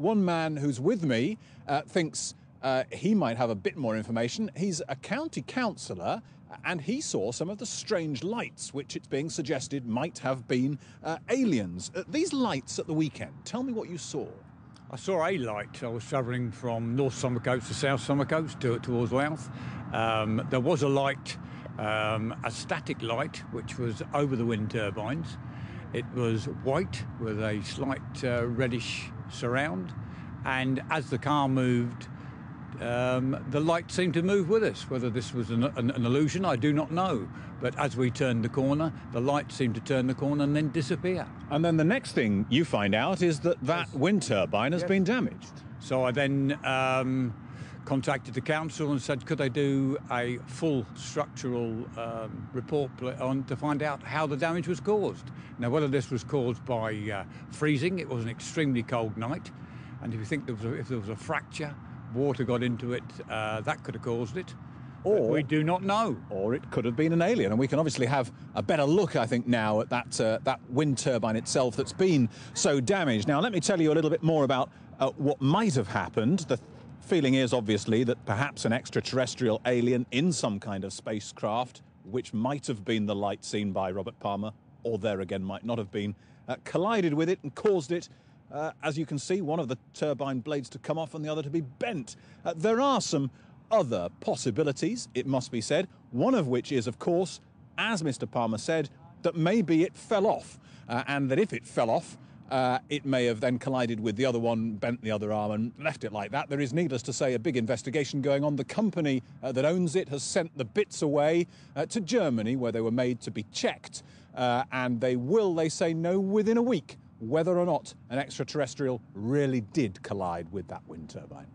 one man who's with me uh, thinks uh, he might have a bit more information. He's a county councillor and he saw some of the strange lights, which it's being suggested might have been uh, aliens. Uh, these lights at the weekend, tell me what you saw. I saw a light. I was travelling from North Somercotes to South Somercotes to, towards Louth. Um, there was a light, um, a static light, which was over the wind turbines. It was white with a slight uh, reddish surround, and as the car moved, um, the light seemed to move with us. Whether this was an, an, an, illusion, I do not know. But as we turned the corner, the light seemed to turn the corner and then disappear. And then the next thing you find out is that that yes. wind turbine has yes. been damaged. So I then um, contacted the council and said, could they do a full structural um, report on to find out how the damage was caused. Now, whether this was caused by uh, freezing, it was an extremely cold night, and if you think there was a, if there was a fracture water got into it, uh, that could have caused it. Or we do not know. Or it could have been an alien, and we can obviously have a better look, I think, now at that uh, that wind turbine itself that's been so damaged. Now, let me tell you a little bit more about uh, what might have happened. The feeling is obviously that perhaps an extraterrestrial alien in some kind of spacecraft, which might have been the light seen by Robert Palmer, or there again might not have been, uh, collided with it and caused it uh, as you can see, one of the turbine blades to come off and the other to be bent. Uh, there are some other possibilities, it must be said, one of which is, of course, as Mr. Palmer said, that maybe it fell off, uh, and that if it fell off, uh, it may have then collided with the other one, bent the other arm, and left it like that. There is, needless to say, a big investigation going on. The company uh, that owns it has sent the bits away uh, to Germany, where they were made to be checked, uh, and they will, they say, know within a week whether or not an extraterrestrial really did collide with that wind turbine.